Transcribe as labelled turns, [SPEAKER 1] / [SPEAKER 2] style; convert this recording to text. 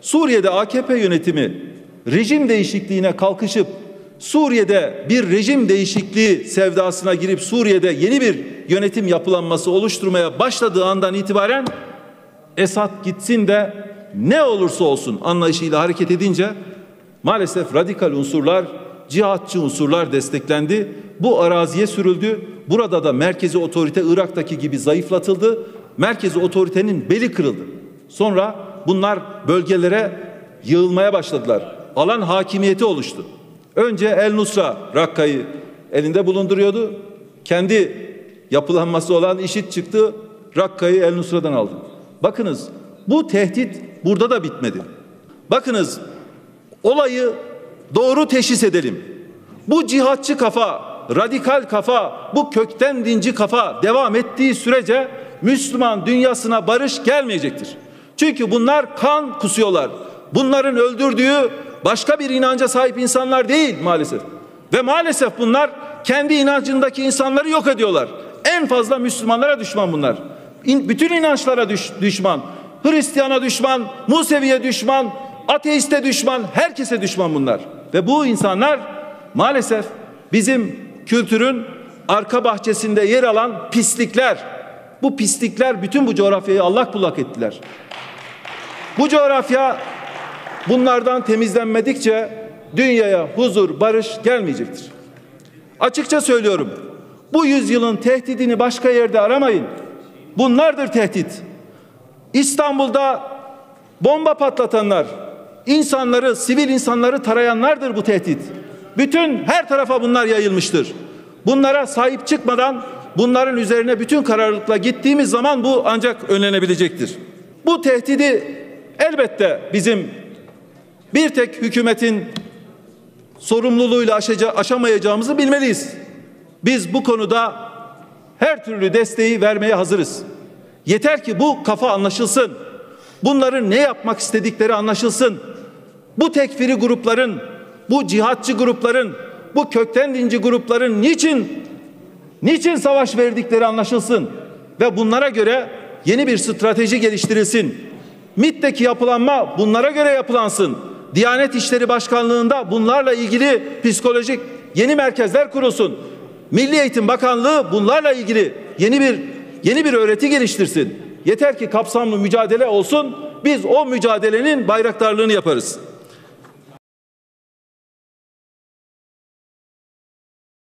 [SPEAKER 1] Suriye'de AKP yönetimi rejim değişikliğine kalkışıp Suriye'de bir rejim değişikliği sevdasına girip Suriye'de yeni bir yönetim yapılanması oluşturmaya başladığı andan itibaren Esad gitsin de ne olursa olsun anlayışıyla hareket edince maalesef radikal unsurlar, cihatçı unsurlar desteklendi. Bu araziye sürüldü. Burada da merkezi otorite Irak'taki gibi zayıflatıldı. Merkezi otoritenin beli kırıldı. Sonra bunlar bölgelere yığılmaya başladılar. Alan hakimiyeti oluştu. Önce El Nusra Rakka'yı elinde bulunduruyordu. Kendi yapılanması olan işit çıktı. Rakka'yı El Nusra'dan aldı. Bakınız bu tehdit burada da bitmedi. Bakınız olayı doğru teşhis edelim. Bu cihatçı kafa, radikal kafa, bu kökten dinci kafa devam ettiği sürece Müslüman dünyasına barış gelmeyecektir. Çünkü bunlar kan kusuyorlar. Bunların öldürdüğü başka bir inanca sahip insanlar değil maalesef. Ve maalesef bunlar kendi inancındaki insanları yok ediyorlar. En fazla Müslümanlara düşman bunlar. Bütün inançlara düş, düşman. Hristiyana düşman, Museviye düşman, ateiste düşman, herkese düşman bunlar. Ve bu insanlar maalesef bizim kültürün arka bahçesinde yer alan pislikler. Bu pislikler bütün bu coğrafyayı allak bullak ettiler. Bu coğrafya bunlardan temizlenmedikçe dünyaya huzur, barış gelmeyecektir. Açıkça söylüyorum. Bu yüzyılın tehdidini başka yerde aramayın. Bunlardır tehdit. İstanbul'da bomba patlatanlar, insanları, sivil insanları tarayanlardır bu tehdit. Bütün her tarafa bunlar yayılmıştır. Bunlara sahip çıkmadan bunların üzerine bütün kararlılıkla gittiğimiz zaman bu ancak önlenebilecektir. Bu tehdidi elbette bizim bir tek hükümetin sorumluluğuyla aşamayacağımızı bilmeliyiz. Biz bu konuda her türlü desteği vermeye hazırız. Yeter ki bu kafa anlaşılsın. Bunların ne yapmak istedikleri anlaşılsın. Bu tekfiri grupların, bu cihatçı grupların, bu kökten dinci grupların niçin niçin savaş verdikleri anlaşılsın ve bunlara göre yeni bir strateji geliştirilsin. MİT'teki yapılanma bunlara göre yapılansın. Diyanet İşleri Başkanlığı'nda bunlarla ilgili psikolojik yeni merkezler kurulsun. Milli Eğitim Bakanlığı bunlarla ilgili yeni bir yeni bir öğreti geliştirsin. Yeter ki kapsamlı mücadele olsun. Biz o mücadelenin bayraktarlığını yaparız.